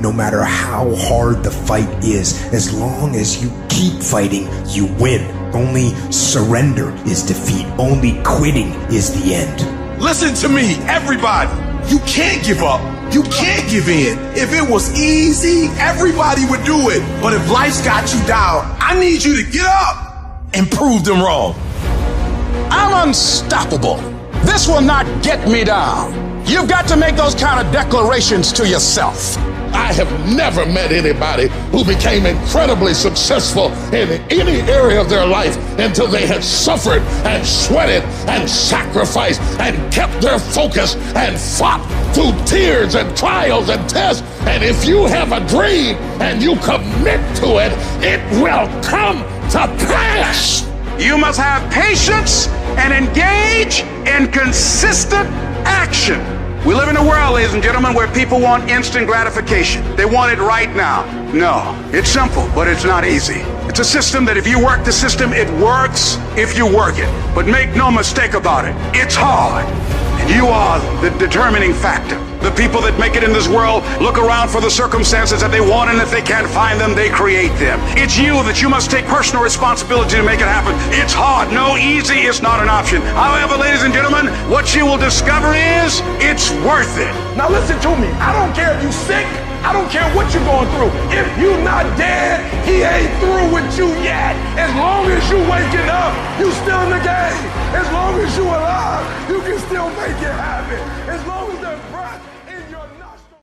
No matter how hard the fight is, as long as you keep fighting, you win. Only surrender is defeat. Only quitting is the end. Listen to me, everybody. You can't give up. You can't give in. If it was easy, everybody would do it. But if life's got you down, I need you to get up and prove them wrong. I'm unstoppable. This will not get me down. You've got to make those kind of declarations to yourself. I have never met anybody who became incredibly successful in any area of their life until they had suffered and sweated and sacrificed and kept their focus and fought through tears and trials and tests. And if you have a dream and you commit to it, it will come to pass. You must have patience and engage in consistent action. We live in a world, ladies and gentlemen, where people want instant gratification. They want it right now. No, it's simple, but it's not easy. It's a system that if you work the system, it works if you work it. But make no mistake about it, it's hard. And you are the determining factor. The people that make it in this world look around for the circumstances that they want, and if they can't find them, they create them. It's you that you must take personal responsibility to make it happen. It's hard. No, easy is not an option. However, ladies and gentlemen, what you will discover is it's worth it. Now listen to me. I don't care if you're sick. I don't care what you're going through. If you're not dead, he ain't through with you yet. As long as you waking up, you still in the game. As